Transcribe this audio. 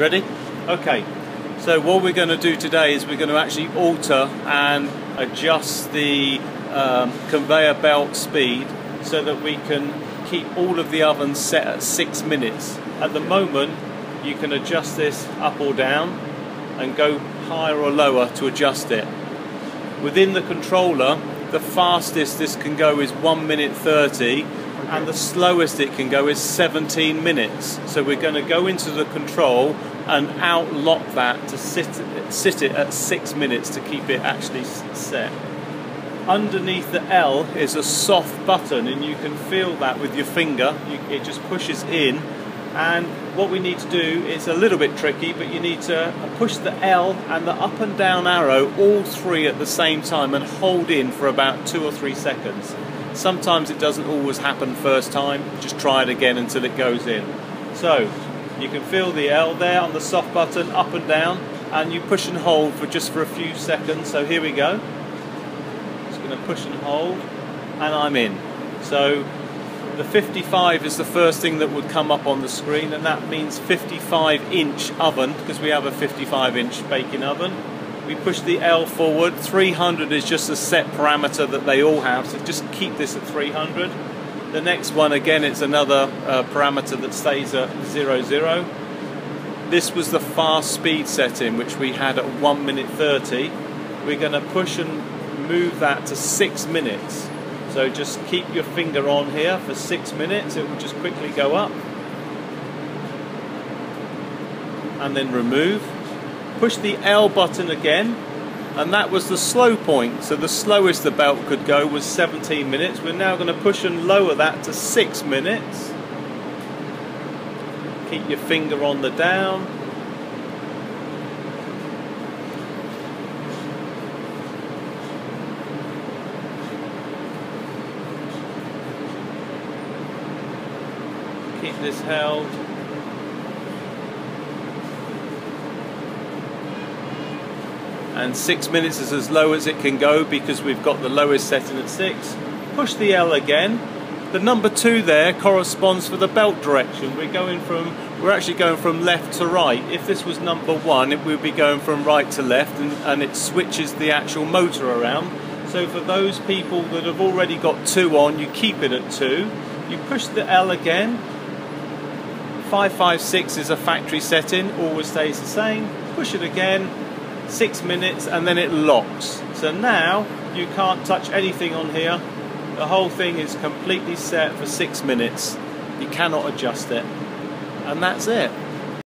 ready? Okay, so what we're going to do today is we're going to actually alter and adjust the um, conveyor belt speed so that we can keep all of the ovens set at six minutes. At the moment, you can adjust this up or down and go higher or lower to adjust it. Within the controller, the fastest this can go is 1 minute 30 and the slowest it can go is 17 minutes. So we're going to go into the control and outlock that to sit, sit it at 6 minutes to keep it actually set. Underneath the L is a soft button and you can feel that with your finger. You, it just pushes in and what we need to do is a little bit tricky but you need to push the L and the up and down arrow all three at the same time and hold in for about two or three seconds sometimes it doesn't always happen first time. Just try it again until it goes in. So you can feel the L there on the soft button up and down and you push and hold for just for a few seconds. So here we go. Just going to push and hold and I'm in. So the 55 is the first thing that would come up on the screen and that means 55 inch oven because we have a 55 inch baking oven. We push the L forward, 300 is just a set parameter that they all have so just keep this at 300. The next one again it's another uh, parameter that stays at 00. zero. This was the fast speed setting which we had at 1 minute 30. We're going to push and move that to 6 minutes. So just keep your finger on here for six minutes, it will just quickly go up. And then remove. Push the L button again, and that was the slow point. So the slowest the belt could go was 17 minutes. We're now going to push and lower that to six minutes. Keep your finger on the down, keep this held. And six minutes is as low as it can go because we've got the lowest setting at six. Push the L again. The number two there corresponds for the belt direction. We're going from, we're actually going from left to right. If this was number one, it would be going from right to left and, and it switches the actual motor around. So for those people that have already got two on, you keep it at two. You push the L again, 556 is a factory setting, always stays the same. Push it again, six minutes, and then it locks. So now you can't touch anything on here. The whole thing is completely set for six minutes. You cannot adjust it. And that's it.